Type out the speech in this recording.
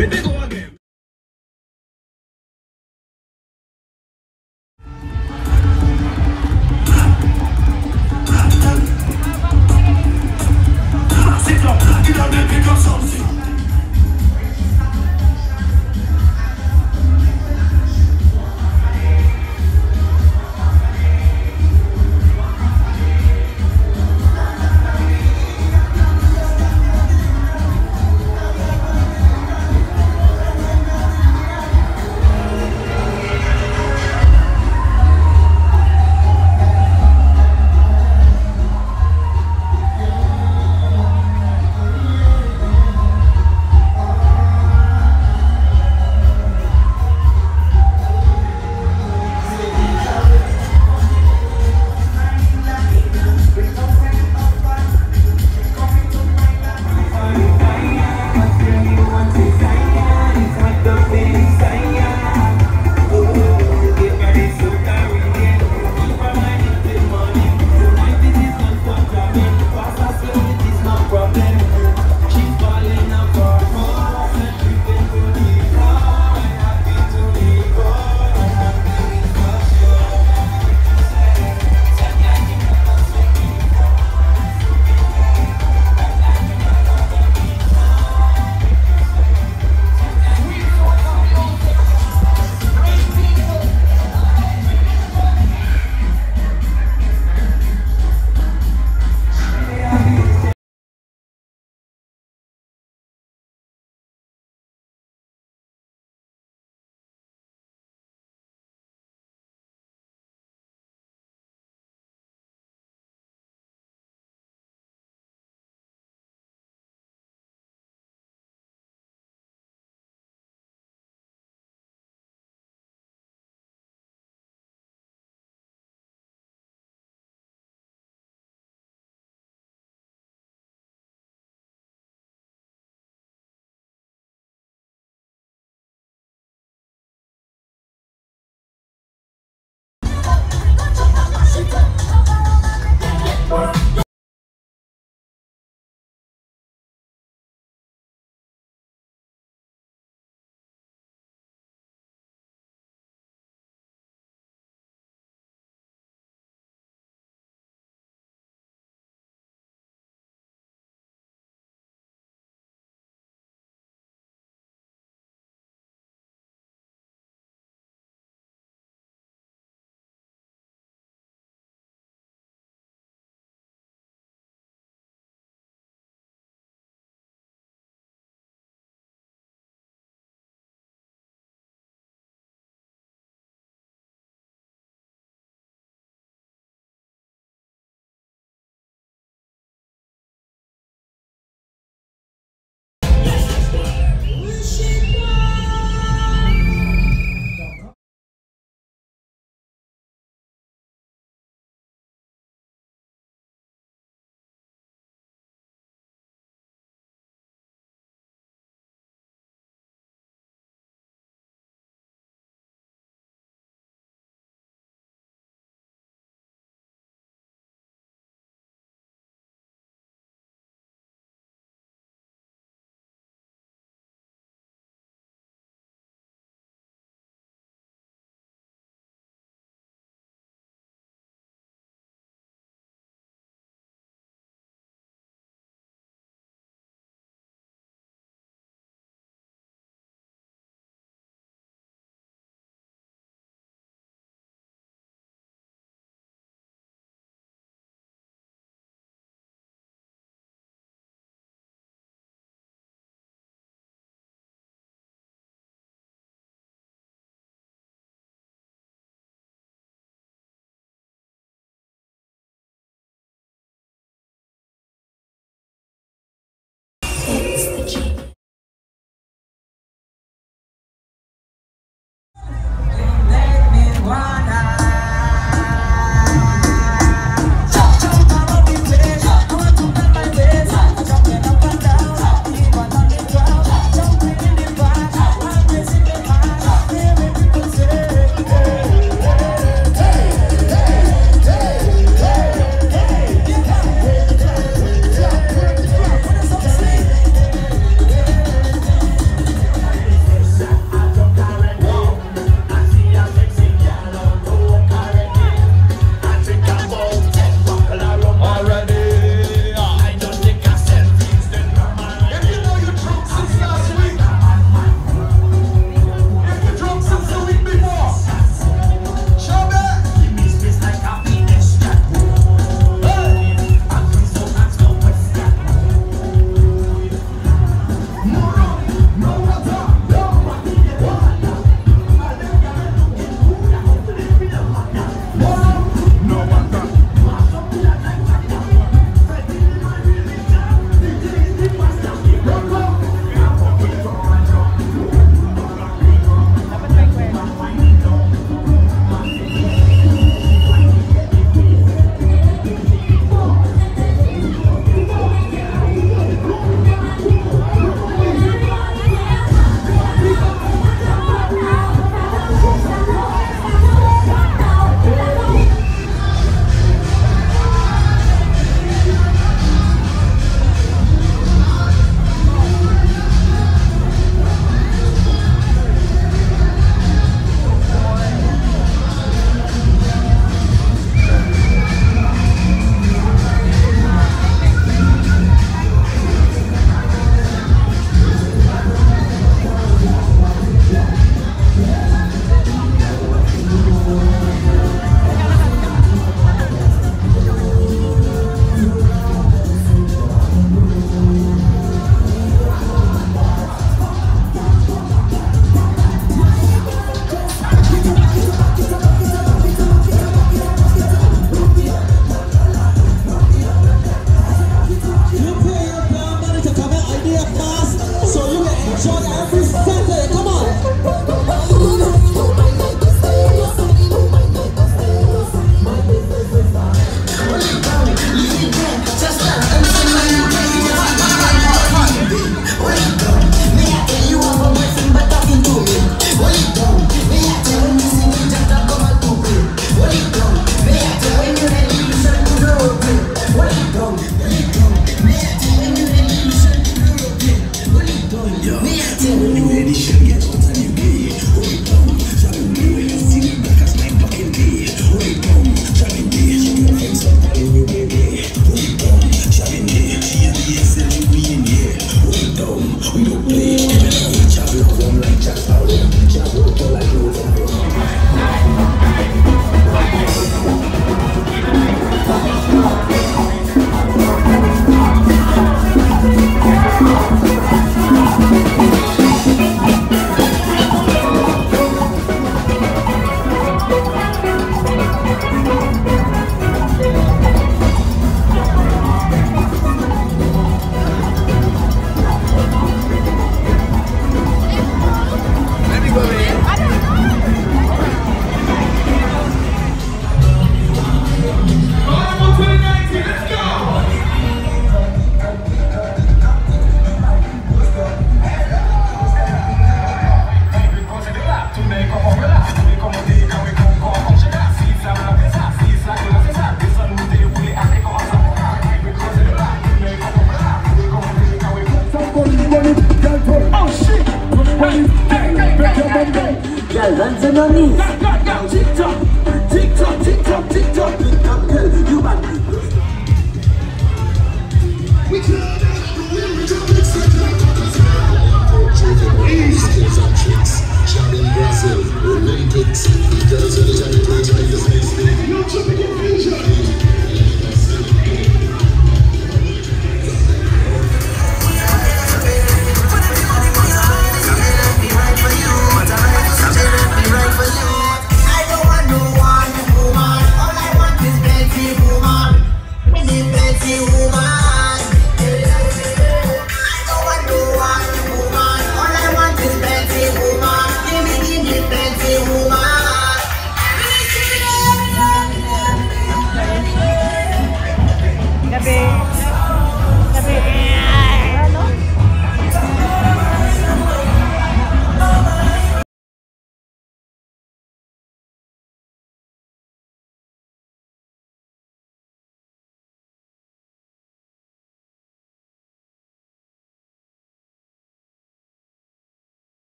minute long.